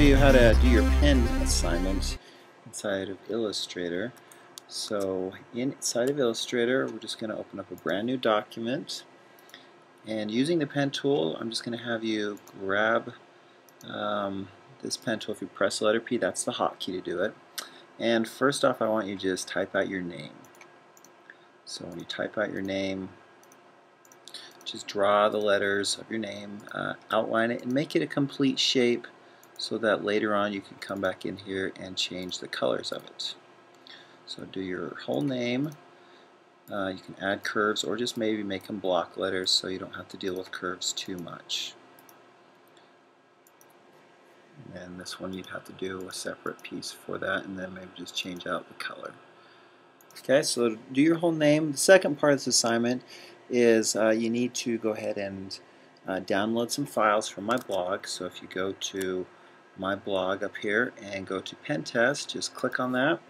you how to do your pen assignment inside of Illustrator. So inside of Illustrator, we're just going to open up a brand new document. And using the pen tool, I'm just going to have you grab um, this pen tool. If you press the letter P, that's the hotkey to do it. And first off, I want you to just type out your name. So when you type out your name, just draw the letters of your name, uh, outline it, and make it a complete shape so that later on you can come back in here and change the colors of it. So do your whole name. Uh, you can add curves or just maybe make them block letters so you don't have to deal with curves too much. And this one you'd have to do a separate piece for that and then maybe just change out the color. Okay, so do your whole name. The second part of this assignment is uh, you need to go ahead and uh, download some files from my blog. So if you go to my blog up here and go to pen test, just click on that.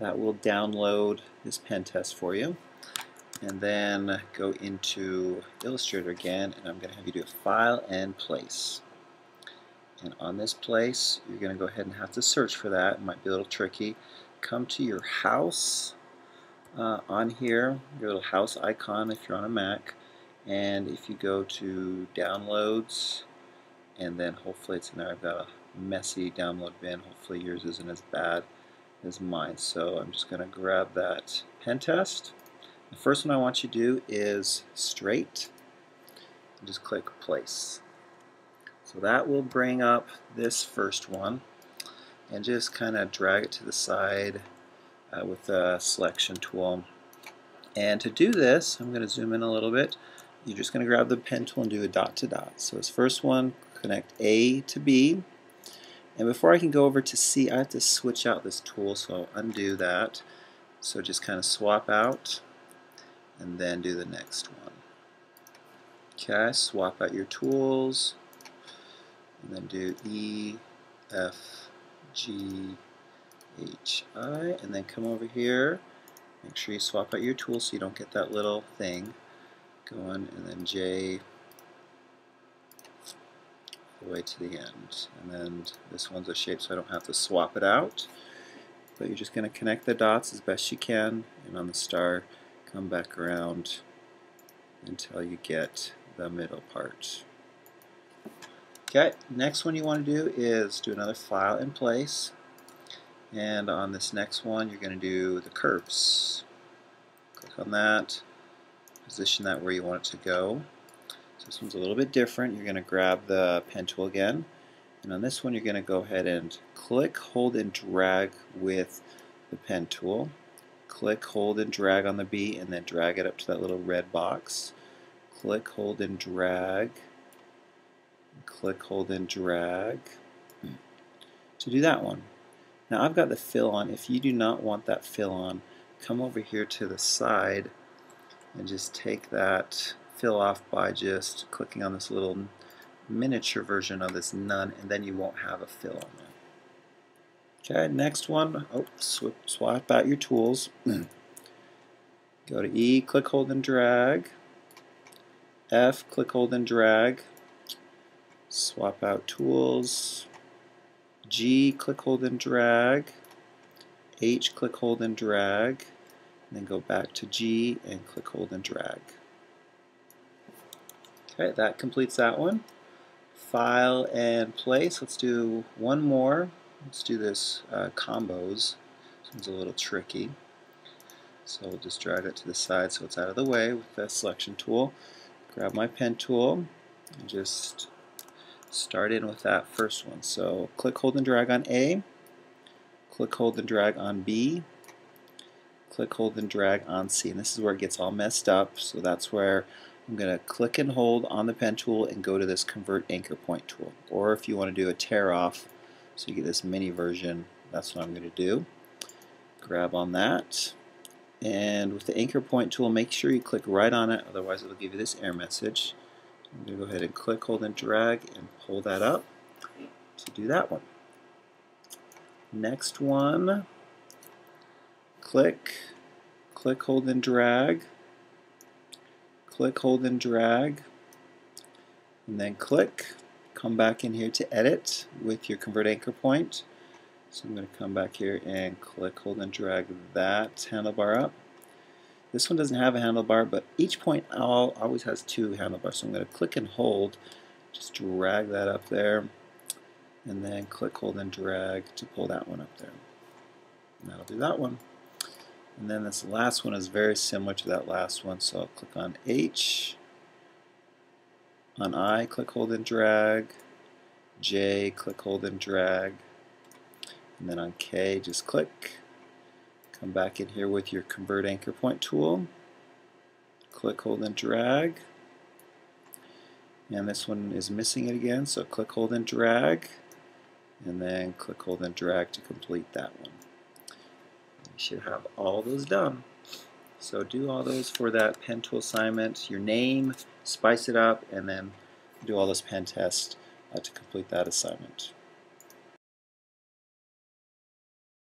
That will download this pen test for you. And then go into Illustrator again, and I'm going to have you do a file and place. And on this place, you're going to go ahead and have to search for that. It might be a little tricky. Come to your house uh, on here, your little house icon if you're on a Mac. And if you go to downloads, and then hopefully it's in there. I've got a messy download bin. Hopefully yours isn't as bad as mine. So I'm just going to grab that pen test. The first one I want you to do is straight. Just click place. So that will bring up this first one and just kind of drag it to the side uh, with the selection tool. And to do this, I'm going to zoom in a little bit. You're just going to grab the pen tool and do a dot to dot. So this first one, connect A to B. And before I can go over to C, I have to switch out this tool, so I'll undo that. So just kind of swap out and then do the next one. Okay, swap out your tools and then do E, F, G, H, I, and then come over here. Make sure you swap out your tools so you don't get that little thing going, and then J the way to the end. And then this one's a shape so I don't have to swap it out. But you're just going to connect the dots as best you can, and on the star, come back around until you get the middle part. Okay, next one you want to do is do another file in place. And on this next one, you're going to do the curves. Click on that, position that where you want it to go. So this one's a little bit different. You're going to grab the pen tool again. And on this one, you're going to go ahead and click, hold, and drag with the pen tool. Click, hold, and drag on the B, and then drag it up to that little red box. Click, hold, and drag click, hold, and drag to do that one. Now I've got the fill on. If you do not want that fill on, come over here to the side and just take that fill off by just clicking on this little miniature version of this none and then you won't have a fill on there. Okay, next one, oh, swap, swap out your tools. Go to E, click, hold, and drag. F, click, hold, and drag swap out tools, G, click, hold, and drag, H, click, hold, and drag, and then go back to G and click, hold, and drag. Okay, that completes that one. File and place. Let's do one more. Let's do this uh, combos. This one's a little tricky. So we'll just drag it to the side so it's out of the way with the selection tool. Grab my pen tool and just start in with that first one. So click, hold, and drag on A, click, hold, and drag on B, click, hold, and drag on C. And this is where it gets all messed up, so that's where I'm going to click and hold on the pen tool and go to this convert anchor point tool. Or if you want to do a tear off, so you get this mini version, that's what I'm going to do. Grab on that. And with the anchor point tool, make sure you click right on it, otherwise it'll give you this error message. I'm going to go ahead and click, hold, and drag and pull that up to do that one. Next one, click, click, hold, and drag, click, hold, and drag, and then click, come back in here to edit with your convert anchor point. So I'm going to come back here and click, hold, and drag that handlebar up. This one doesn't have a handlebar, but each point always has two handlebars. So I'm going to click and hold, just drag that up there, and then click, hold, and drag to pull that one up there. And that'll do that one. And then this last one is very similar to that last one, so I'll click on H. On I, click, hold, and drag. J, click, hold, and drag. And then on K, just click. Come back in here with your Convert Anchor Point tool. Click, hold, and drag. And this one is missing it again, so click, hold, and drag. And then click, hold, and drag to complete that one should have all those done. So do all those for that pen tool assignment, your name, spice it up, and then do all this pen test uh, to complete that assignment.